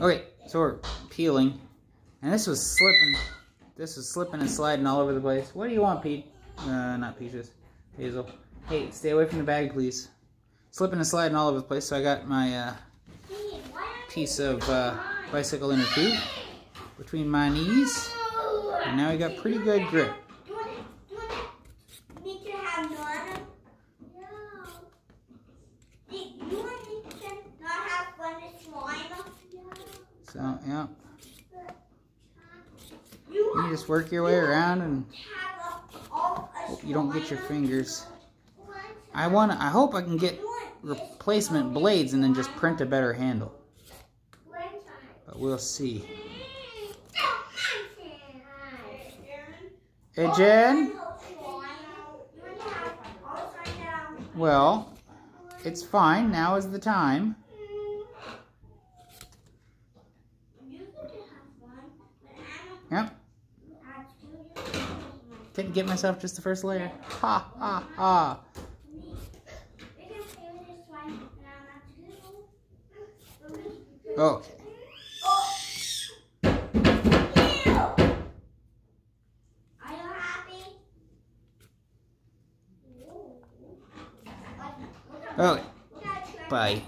Okay, so we're peeling. And this was slipping. This was slipping and sliding all over the place. What do you want, Pete? Uh, not Peaches. Hazel. Hey, stay away from the bag, please. Slipping and sliding all over the place, so I got my uh, piece of uh, bicycle inner tube between my knees. And now we got pretty good grip. So, yeah. You just work your way around and hope you don't get your fingers. I want I hope I can get replacement blades and then just print a better handle. But we'll see. Hey, Jen? Well, it's fine. Now is the time. Yep. Couldn't get myself just the first layer. Ha, ha, ha. Okay. Okay. Bye.